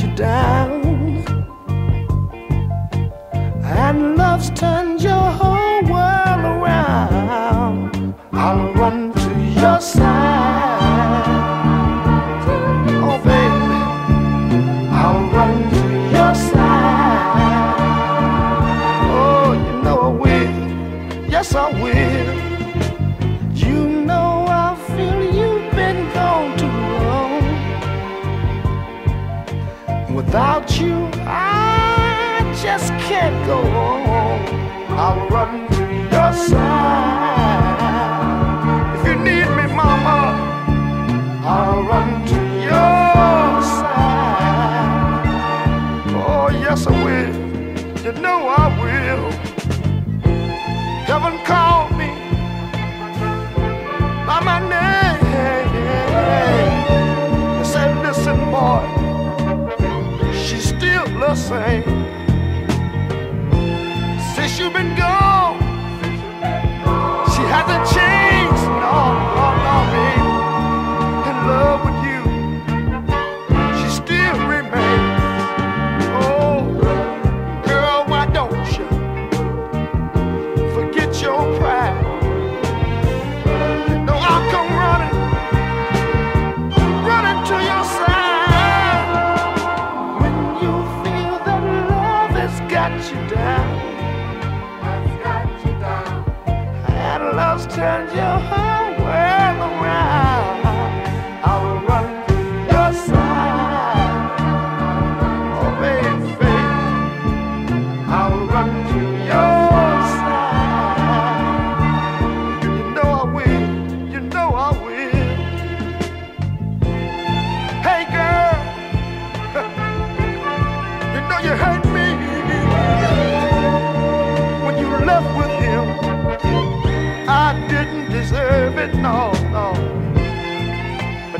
you down, and love's turned your heart. go on, I'll run to your side. If you need me, Mama, I'll run to your side. Oh, yes, I will. You know I will. Heaven come. got you down. Life's got you down. And love's turned your whole world around.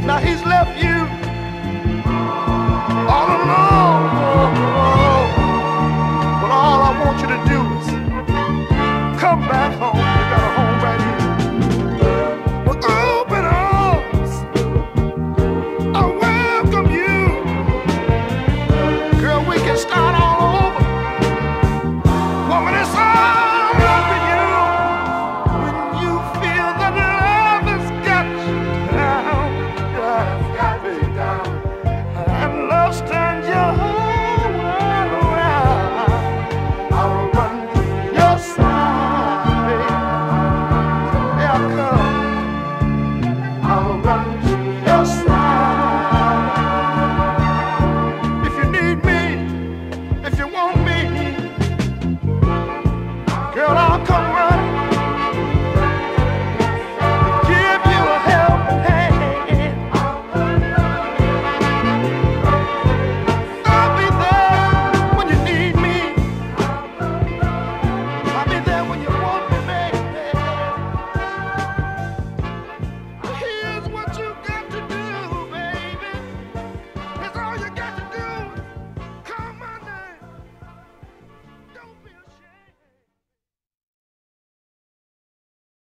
now he's left you.